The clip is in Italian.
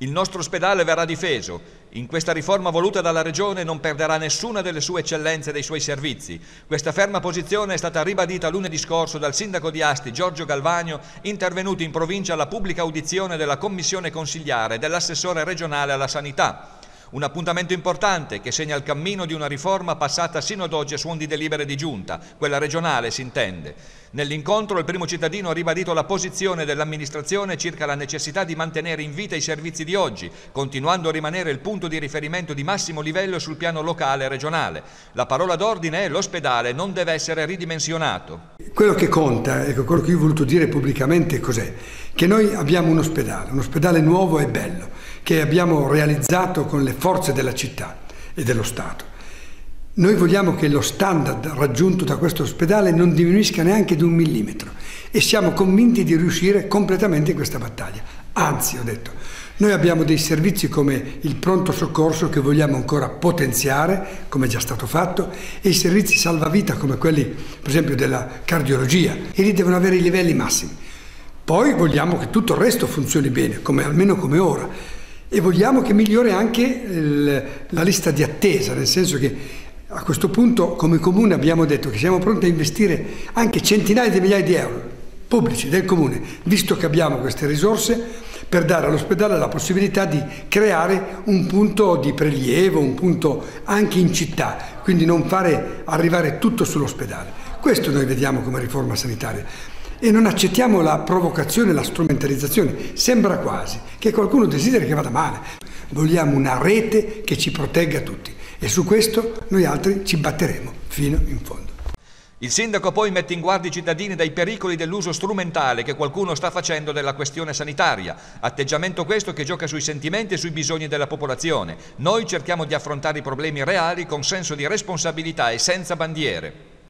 Il nostro ospedale verrà difeso. In questa riforma voluta dalla Regione non perderà nessuna delle sue eccellenze e dei suoi servizi. Questa ferma posizione è stata ribadita lunedì scorso dal sindaco di Asti, Giorgio Galvagno, intervenuto in provincia alla pubblica audizione della commissione consigliare dell'assessore regionale alla sanità. Un appuntamento importante che segna il cammino di una riforma passata sino ad oggi a suon di delibere di giunta, quella regionale si intende. Nell'incontro il primo cittadino ha ribadito la posizione dell'amministrazione circa la necessità di mantenere in vita i servizi di oggi, continuando a rimanere il punto di riferimento di massimo livello sul piano locale e regionale. La parola d'ordine è l'ospedale non deve essere ridimensionato. Quello che conta, ecco, quello che io ho voluto dire pubblicamente cos'è? Che noi abbiamo un ospedale, un ospedale nuovo e bello, che abbiamo realizzato con le forze della città e dello Stato. Noi vogliamo che lo standard raggiunto da questo ospedale non diminuisca neanche di un millimetro e siamo convinti di riuscire completamente in questa battaglia. Anzi, ho detto, noi abbiamo dei servizi come il pronto soccorso che vogliamo ancora potenziare, come è già stato fatto, e i servizi salvavita come quelli, per esempio, della cardiologia, e lì devono avere i livelli massimi. Poi vogliamo che tutto il resto funzioni bene, come, almeno come ora, e vogliamo che migliori anche il, la lista di attesa, nel senso che a questo punto come comune abbiamo detto che siamo pronti a investire anche centinaia di migliaia di euro pubblici del comune, visto che abbiamo queste risorse, per dare all'ospedale la possibilità di creare un punto di prelievo, un punto anche in città, quindi non fare arrivare tutto sull'ospedale. Questo noi vediamo come riforma sanitaria e non accettiamo la provocazione, la strumentalizzazione. Sembra quasi che qualcuno desideri che vada male. Vogliamo una rete che ci protegga tutti e su questo noi altri ci batteremo fino in fondo. Il sindaco poi mette in guardia i cittadini dai pericoli dell'uso strumentale che qualcuno sta facendo della questione sanitaria, atteggiamento questo che gioca sui sentimenti e sui bisogni della popolazione. Noi cerchiamo di affrontare i problemi reali con senso di responsabilità e senza bandiere.